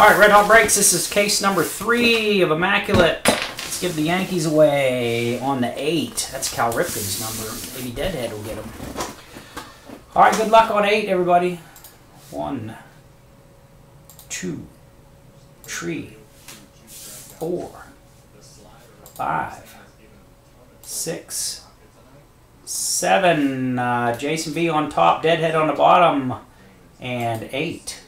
All right, Red Hot Breaks. This is case number three of Immaculate. Let's give the Yankees away on the eight. That's Cal Ripken's number. Maybe Deadhead will get him. All right, good luck on eight, everybody. One, two, three, four, five, six, seven. Uh, Jason V on top, Deadhead on the bottom, and eight.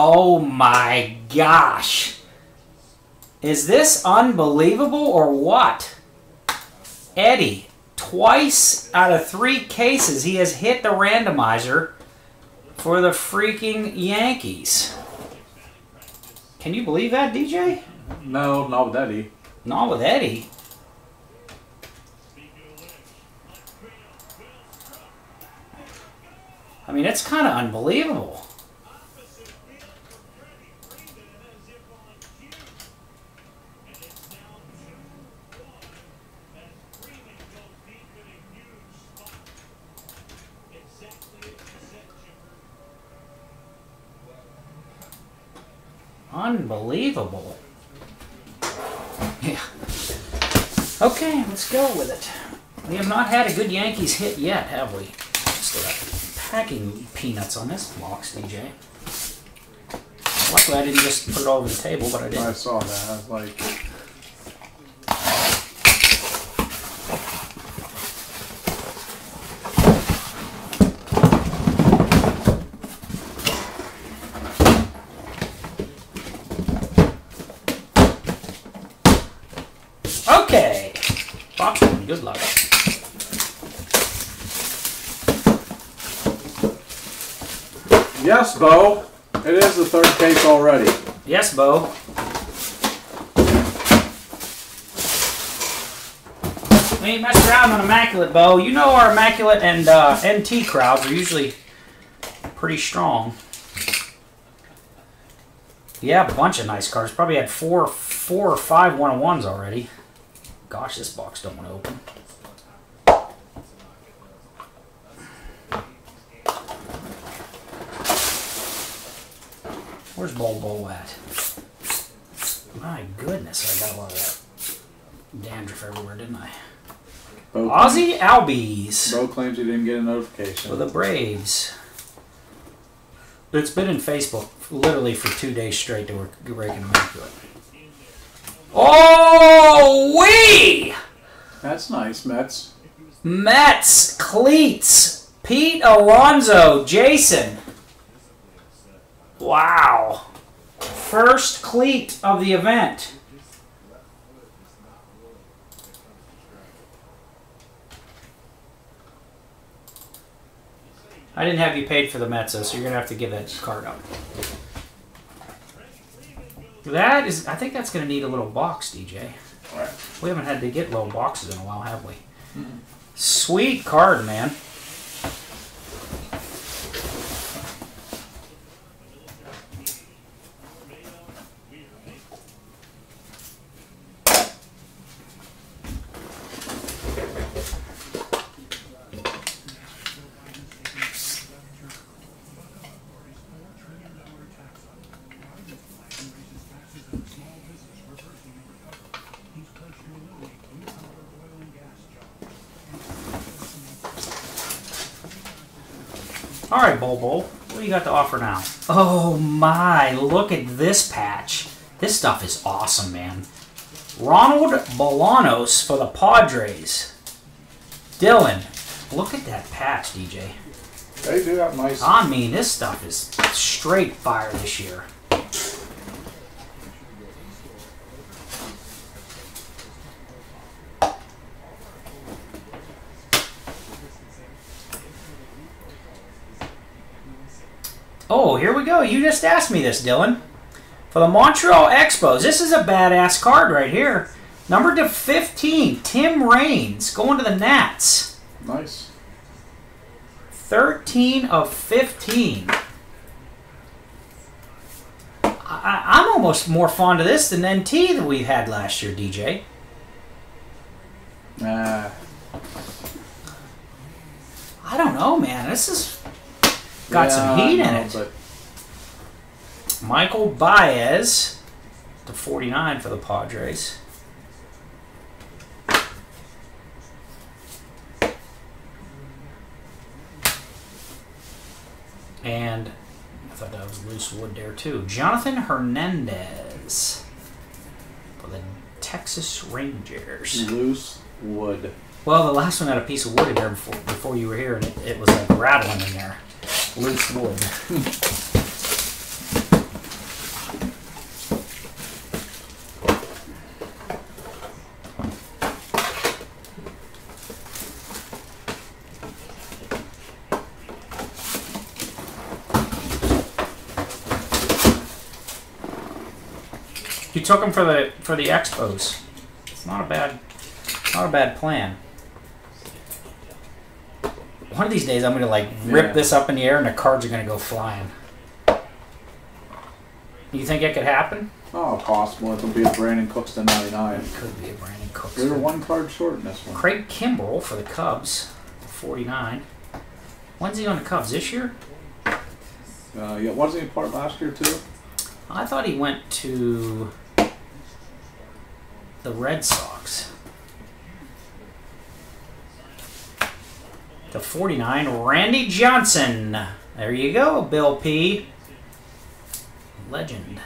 Oh my gosh. Is this unbelievable or what? Eddie, twice out of three cases, he has hit the randomizer for the freaking Yankees. Can you believe that, DJ? No, not with Eddie. Not with Eddie. I mean, it's kind of unbelievable. Unbelievable. Yeah. Okay, let's go with it. We have not had a good Yankees hit yet, have we? Still got packing peanuts on this box, DJ. Luckily, I didn't just put it all over the table, but I did. I saw that. I was like, Okay. Box one, good luck. Yes, Bo. It is the third case already. Yes, Bo. We ain't messing around on Immaculate, Bo. You know our Immaculate and uh, NT crowds are usually pretty strong. Yeah, a bunch of nice cards. Probably had four, four or five one-on-ones already. Gosh, this box don't want to open. Where's Bol at? My goodness, I got a lot of that dandruff everywhere, didn't I? Bo, Ozzie Albies Bo claims he didn't get a notification. for the Braves. It's been in Facebook literally for two days straight that we're breaking them into it. Oh, we That's nice, Mets. Mets cleats Pete Alonso, Jason. Wow, first cleat of the event. I didn't have you paid for the Mets, so you're gonna have to give that card up. That is, I think that's gonna need a little box, DJ. Right. We haven't had to get little boxes in a while, have we? Sweet card, man. All right, Bol Bol, what do you got to offer now? Oh my, look at this patch. This stuff is awesome, man. Ronald Bolanos for the Padres. Dylan, look at that patch, DJ. They do have nice. I mean, this stuff is straight fire this year. Oh, here we go. You just asked me this, Dylan. For the Montreal Expos, this is a badass card right here. Number to 15, Tim Raines going to the Nats. Nice. 13 of 15. I, I'm almost more fond of this than NT that we had last year, DJ. Nah. I don't know, man. This is got some Yeah, heat I in know, it. Michael Baez to 49 for the Padres. And I thought that was loose wood there too. Jonathan Hernandez for the Texas Rangers. Loose wood. Well, the last one had a piece of wood in there before, before you were here, and it, it was like rattling in there. Loose wood. took them for the for the expos. It's not a bad not a bad plan. One of these days, I'm gonna like rip Yeah. this up in the air, and the cards are gonna go flying. You think it could happen? Oh, possible. It'll be a Brandon Cooks to 99. Could be a Brandon Cooks. We were one card short in this one. Craig Kimbrel for the Cubs, 49. When's he on the Cubs this year? Uh, yeah, wasn't he part last year too? I thought he went to the Red Sox. To 49, Randy Johnson. There you go, Bill P. Legend.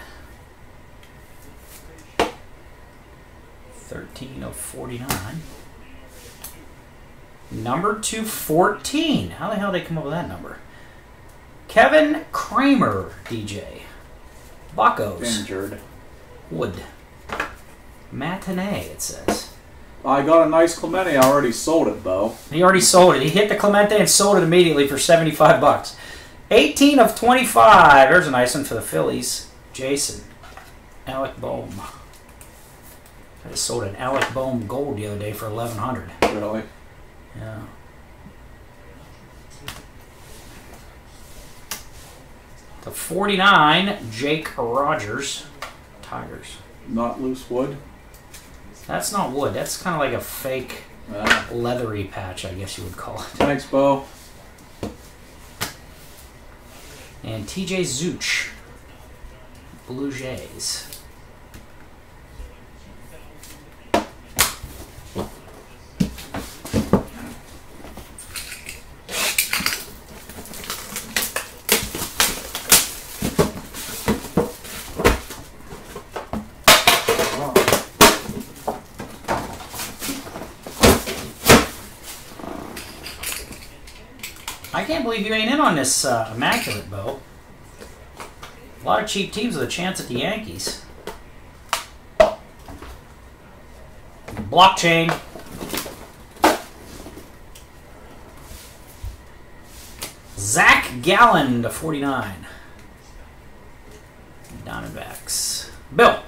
13 of 49. Number 214. How the hell did they come up with that number? Kevin Kramer, DJ. Buckos. Injured. Wood. Matinee, it says. I got a nice Clemente. I already sold it though. He already sold it. He hit the Clemente and sold it immediately for 75 bucks. 18 of 25. There's a nice one for the Phillies. Jason. Alec Bohm. I just sold an Alec Bohm gold the other day for 1100 Really? Yeah. To 49, Jake Rogers. Tigers. Not loose wood. That's not wood. That's kind of like a fake Ah, leathery patch, I guess you would call it. thanks, Bo. And TJ Zeuch. Blue Jays. I can't believe you ain't in on this uh, immaculate bow. A lot of cheap teams with a chance at the Yankees. Blockchain. Zach Gallen to 49. Diamondbacks. Bill.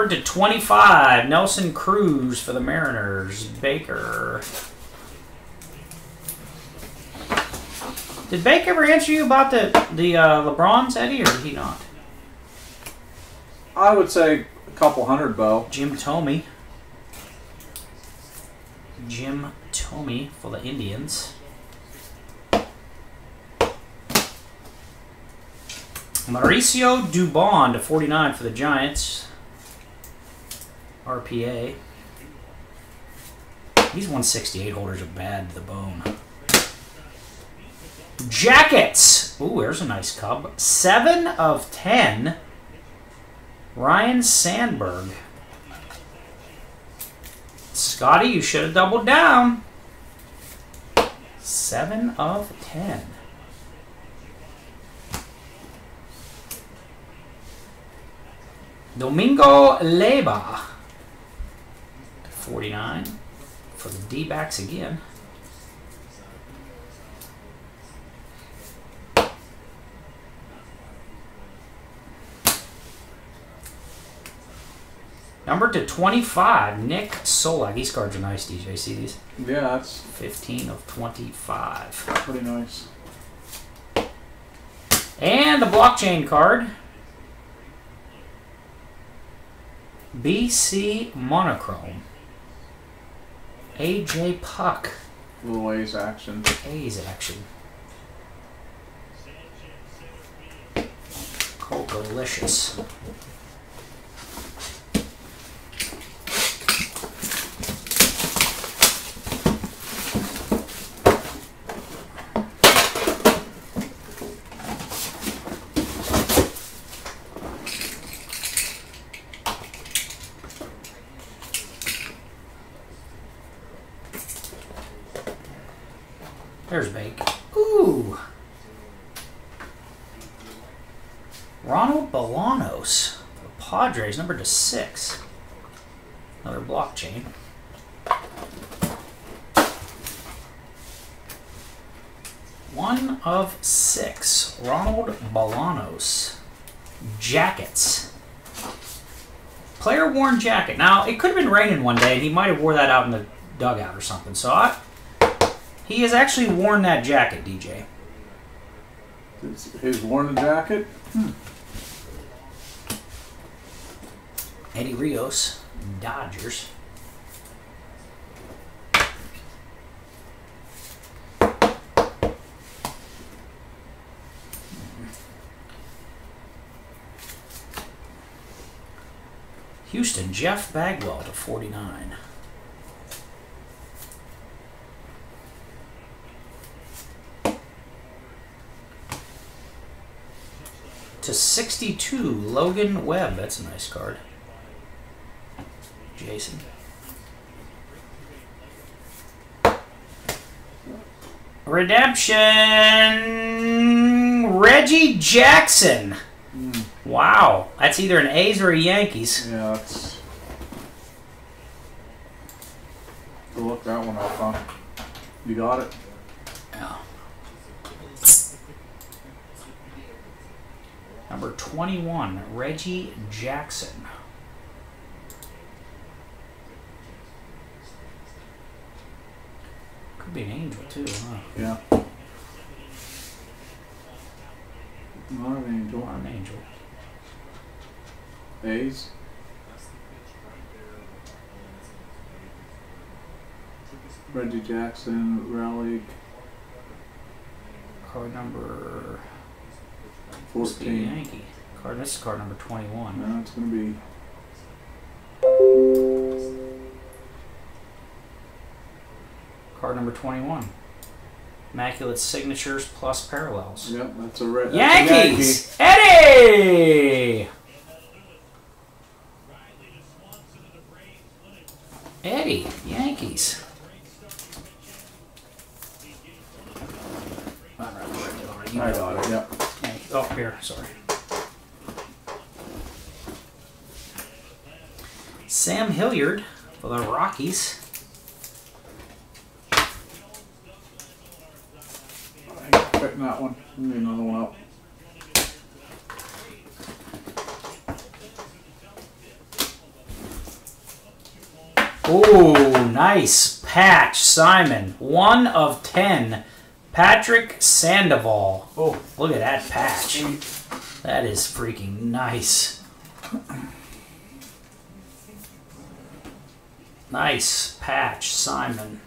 Number to 25, Nelson Cruz for the Mariners. Baker. Did Baker ever answer you about the the uh, LeBrons, Eddie, or did he not? I would say a couple hundred, Bo. Jim Thome. Jim Thome for the Indians. Mauricio Dubon to 49 for the Giants. RPA. These 168 holders are bad to the bone. Jackets. Ooh, there's a nice cub. 7 of 10. Ryne Sandberg. Scotty, you should have doubled down. 7 of 10. Domingo Leyba. 49 for the D backs again. Number to 25, Nick Solak. These cards are nice, DJ. See these? Yeah, that's 15 of 25. pretty nice. And the blockchain card. BC Monochrome. AJ Puk Little A's action. A's action. Coco delicious. There's Bake. Ooh. Ronald Bolanos. Padres, number to six. Another blockchain. One of six. Ronald Bolanos. Jackets. Player worn jacket. Now, it could have been raining one day, and he might have wore that out in the dugout or something. So I, he has actually worn that jacket, DJ. It's his worn the jacket. Hmm. Eddie Rios, Dodgers. Houston, Jeff Bagwell to 49. To 62, Logan Webb. That's a nice card. Jason. Redemption Reggie Jackson. Hmm. Wow, that's either an A's or a Yankees. Yeah, that's. Go look that one up, huh? You got it? Number 21, Reggie Jackson. Could be an angel too, huh? Yeah. Not an angel. Or an angel. A's. Reggie Jackson, Raleigh, Card number must be a 14. Yankee. Card this is card number 21. No, it's going to be. Card number 21. Immaculate signatures plus parallels. Yep, that's a red. Yankees! Eddie! Eddie, Yankees. I'm not worried about it. You I know. got it. Yep. Yankees. Oh, here, sorry. Sam Hilliard for the Rockies. I picked that one. Need another one up. Ooh, nice patch, Simon. One of ten. Patrick Sandoval. Oh, look at that patch. That is freaking nice. Nice patch, Simon.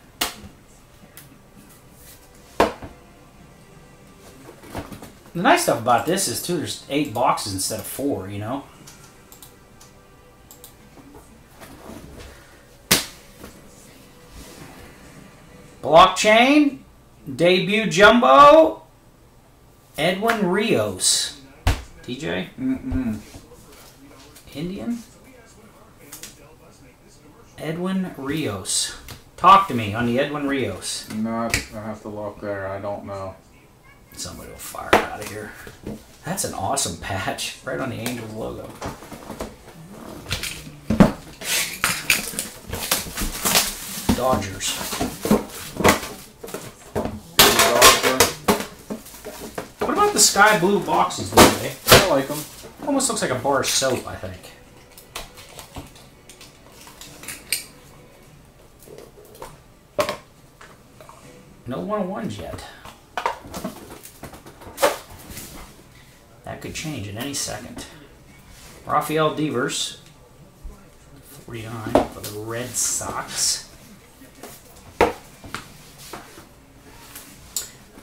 The nice stuff about this is too. There's eight boxes instead of four. You know. Blockchain, debut jumbo, Edwin Rios. DJ, Mm-mm. Indian? Edwin Rios. Talk to me on the Edwin Rios. Not. I have to look there. I don't know. Somebody will fire out of here. That's an awesome patch, right on the Angels logo. Dodgers. What about the sky blue boxes, DJ? I like them. Almost looks like a bar of soap, I think. No one-on-ones yet. That could change in any second. Rafael Devers, 49 for the Red Sox.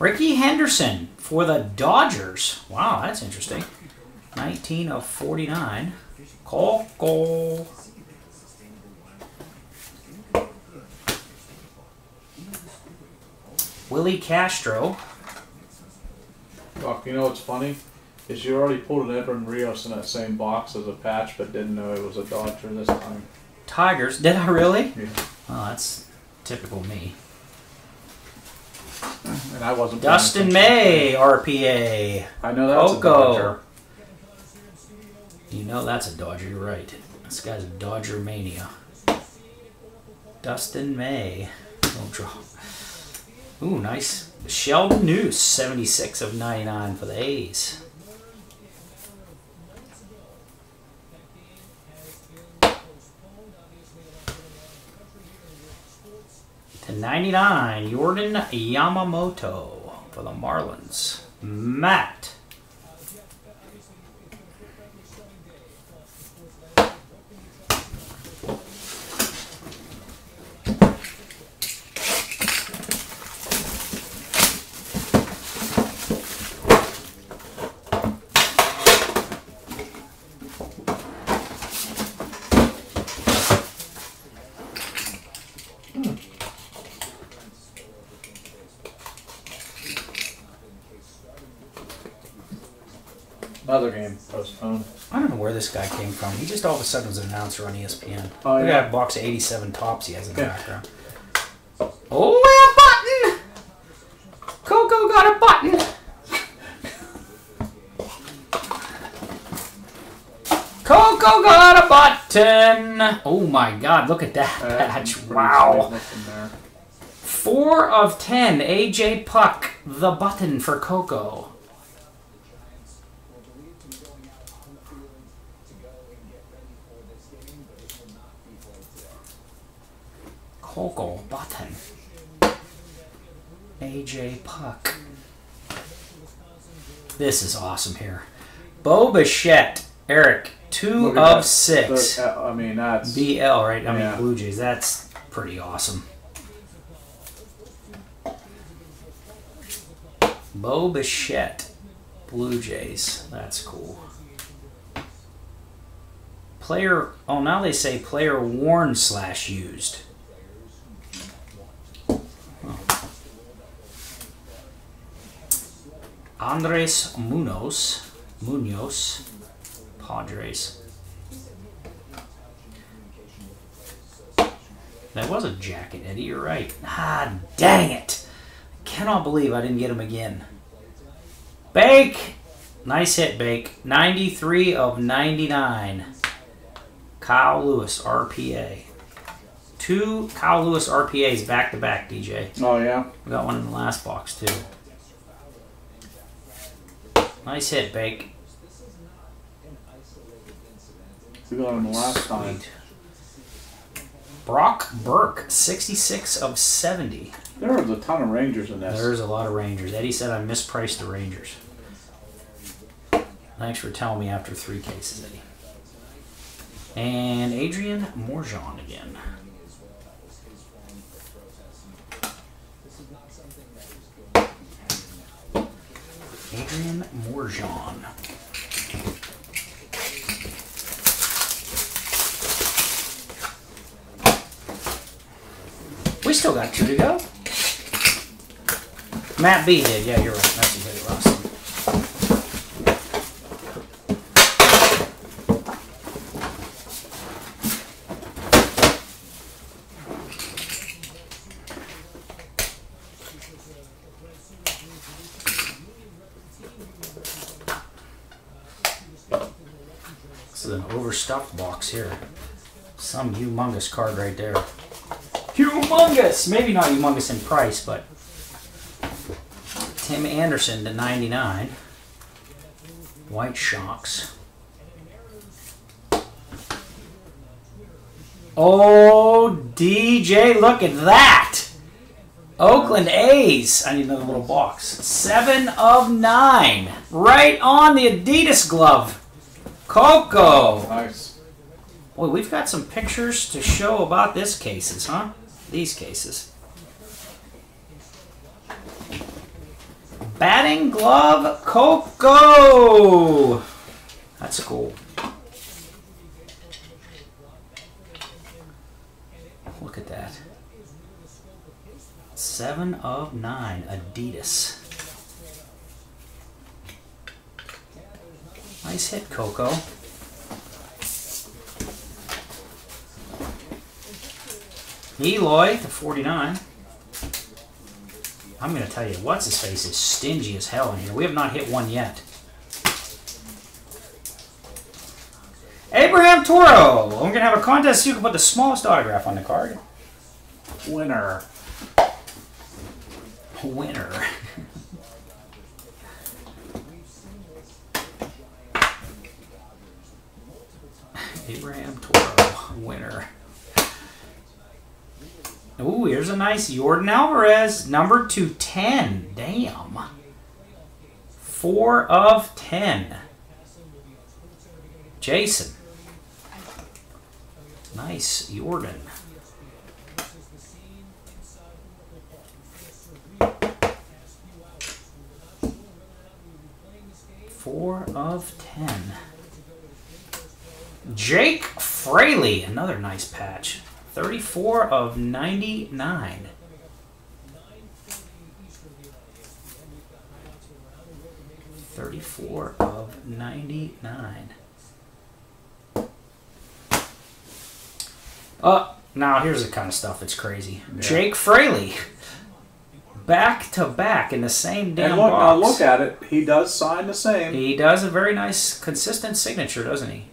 Rickey Henderson for the Dodgers. Wow, that's interesting. 19 of 49. Coco. Willi Castro. Doc, you know what's funny? Is you already pulled an Edwin Rios in that same box as a patch, but didn't know it was a Dodger this time. Tigers. Did I really? Yeah. Oh, that's typical me. And I wasn't. Dustin. May, RPA. I know that's a Dodger. You know that's a Dodger, you're right. This guy's a Dodger mania. Dustin May. No draw. Ooh, nice. Sheldon Neuse, 76 of 99 for the A's. To 99, Jordan Yamamoto for the Marlins. Matt. I don't know where this guy came from. He just all of a sudden was an announcer on ESPN. Oh, Look at that box of 87 Topps he has in the background. Oh, a button! Coco got a button! Coco got a button! Oh my god, look at that uh, That's patch. Wow. sweet looking there. Four of ten. AJ Puk, the button for Coco. Coco button. AJ Puk. This is awesome here. Bo Bichette, Eric, two of that. six. The- uh, I mean, that's. BL, right? I mean, Blue Jays. That's pretty awesome. Bo Bichette, Blue Jays. That's cool. Player. Oh, now they say player worn slash used. Andres Munoz. Munoz. Padres. That was a jacket, Eddie. You're right. Ah, dang it. Cannot believe I didn't get him again. Bake! Nice hit, Bake. 93 of 99. Kyle Lewis, RPA. Two Kyle Lewis RPAs back to back, DJ. Oh yeah. We got one in the last box, too. Nice hit, Bake. We got him last time. Brock Burke, 66 of 70. There was a ton of Rangers in this. There's a lot of Rangers. Eddie said I mispriced the Rangers. Thanks for telling me after three cases, Eddie. And Adrian Morejon again. Adrian Morejon. We still got two to go. Matt B did, yeah, you're right. That's a big loss. This is an here. Some humongous card right there. Humongous! Maybe not humongous in price, but Tim Anderson to 99. White Sox. Oh, DJ, look at that! Oakland A's. I need another little box. Seven of nine. Right on the Adidas glove. Coco. Nice. Boy, we've got some pictures to show about this cases, huh? These cases. Batting glove Coco. That's cool. Look at that. Seven of nine. Adidas. Nice hit, Coco. Eloy to 49. I'm going to tell you, what's his face is stingy as hell in here. We have not hit one yet. Abraham Toro. We're going to have a contest. You can put the smallest autograph on the card. Winner. Winner. Abraham Toro. Winner. Ooh, here's a nice Jordan Alvarez, number to 10. Damn. 4 of 10. Jason. Nice Jordan. Four of ten. Jake Fraley, another nice patch. 34 of 99. Thirty-four of ninety-nine. Uh, now here's the kind of stuff that's crazy. Yeah. Jake Fraley, back to back in the same damn And look, now look at it. He does sign the same. He does a very nice, consistent signature, doesn't he?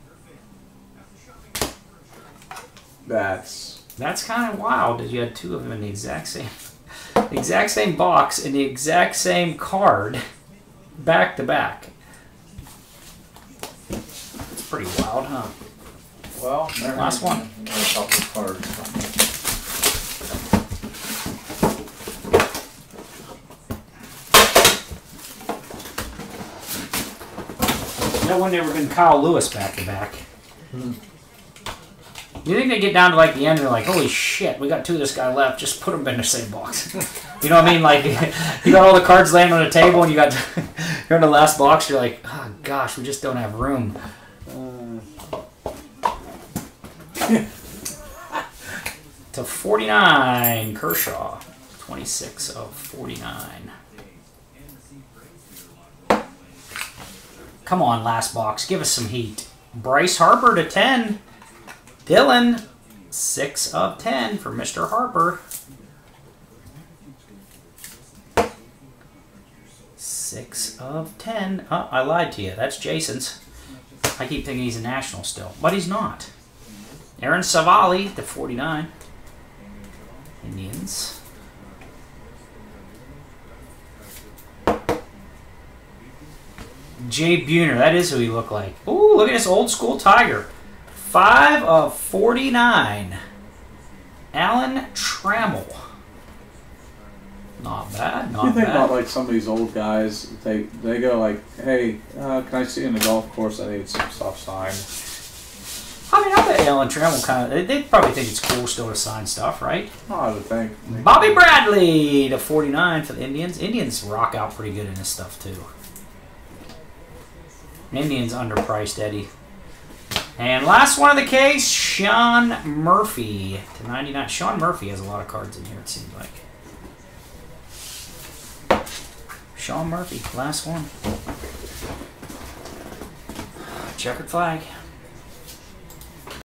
That's That's kind of wild that you had two of them in the exact same, exact same box in the exact same card, back to back. It's pretty wild, huh? well. there- Last one. A couple of cards. That one never been Kyle Lewis back to back. You think they get down to like the end and they're like, holy shit, we got two of this guy left, just put them in the same box. you know what I mean? Like, you got all the cards laying on the table and you got, you're in the last box, you're like, oh gosh, we just don't have room. Uh, to 49, Kershaw. 26 of 49. Come on, last box. Give us some heat. Bryce Harper to 10. Dylan, 6 of 10 for Mr. Harper. 6 of 10. Oh, I lied to you. That's Jason's. I keep thinking he's a national still, but he's not. Aaron Civale the 49. Indians. Jay Buhner, that is who he looked like. Ooh, look at this old school Tiger. 5 of 49. Alan Trammell. Not bad, not You think bad. about like some of these old guys, they they go like, "Hey, uh, can I see you in the golf course? I need some stuff signed." I mean, I bet Alan Trammell kind of, they, they probably think it's cool still to sign stuff, right? Oh, I would think. Bobby Bradley to 49 for the Indians. Indians rock out pretty good in this stuff, too. Indians underpriced, Eddie. And last one of the case, Sean Murphy to 99. Sean Murphy has a lot of cards in here, it seems like. Sean Murphy, last one. Checkered flag.